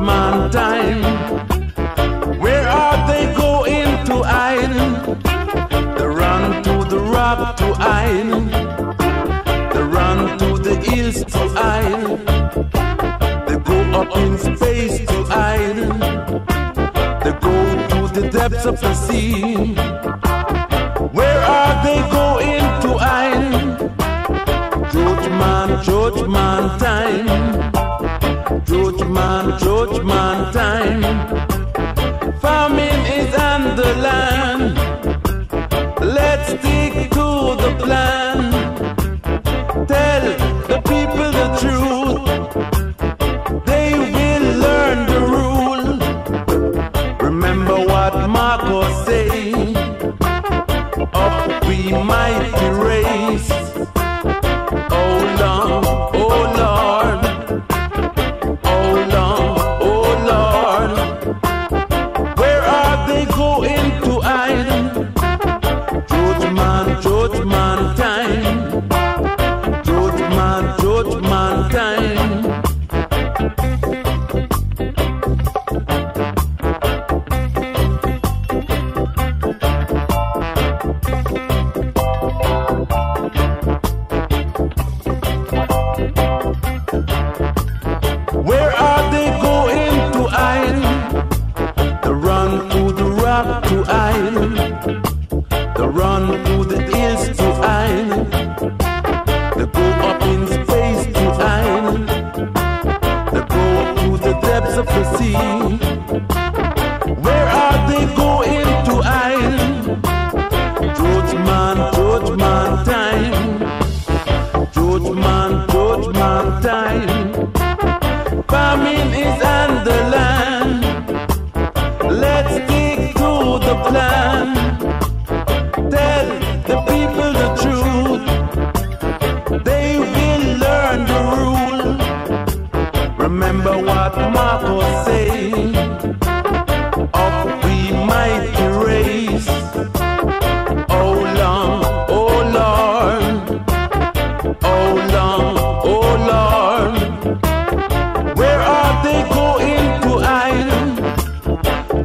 man, time. Where are they going to hide? They run to the rock to hide. They run to the hills to hide. They go up in space to hide. They go to the depths of the sea. Where are they going to hide? Judgment, judgment time. Judgment, judgment time. Famine is on the land. Let's stick to the plan. Tell the people the truth. They will learn the rule. Remember what Marcus say. Up we mighty race. To the hide. They run to the hills to hide. They go up in space to hide. They go to the depths of the sea. remember what Marcus say. Up we mighty race. Oh long, oh Lord. Oh long, oh, oh Lord. Where are they going to hide?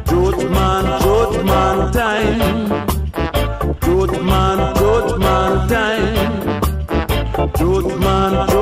Judgment, judgment time. Judgment, judgment time. Judgment, judgment.